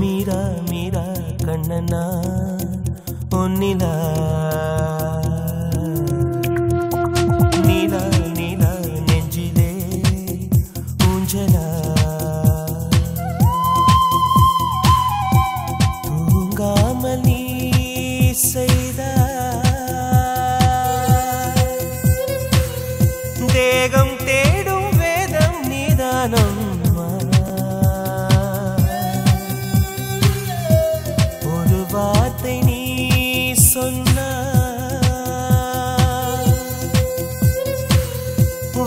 மீரா மீரா கண்ணனா பொன்னிலா.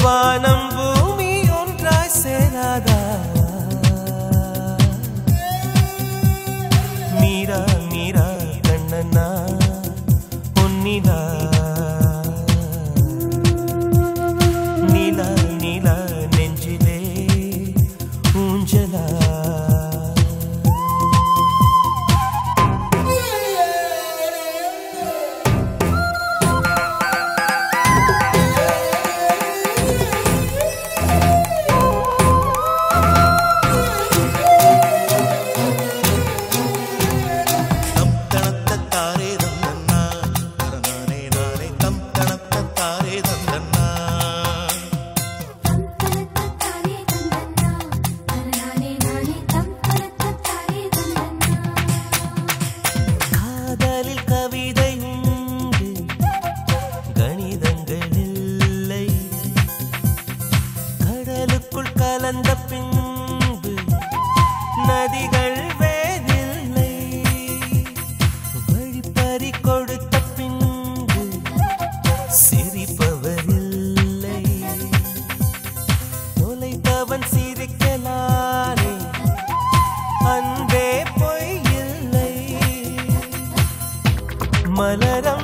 വാനം ഭൂമി ഒന്നായി സേനാദാ मलरा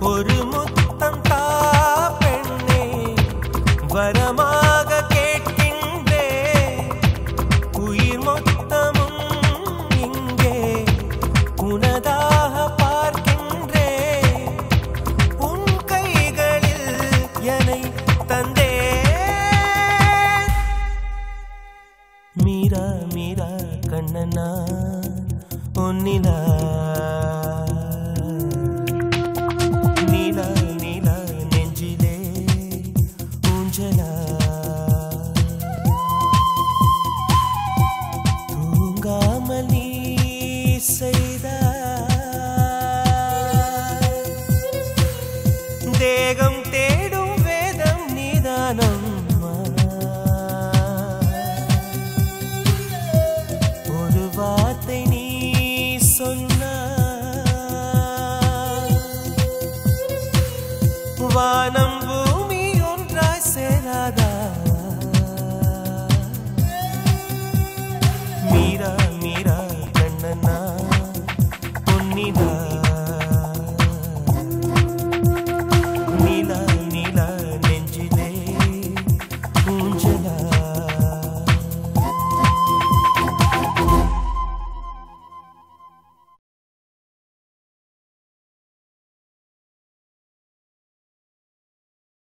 ஒரு முத்தம் தா பெண்ணே வரமாக கேட்கின்றே. உயிர் மொத்தமும் இங்கே உனதாக பார்க்கின்றே. உன் கைகளில் என்னை தந்தே. மீரா மீரா கண்ணனா உன்னிலா. కాదా? మీరా మీరా కన్ననా పొన్నిదా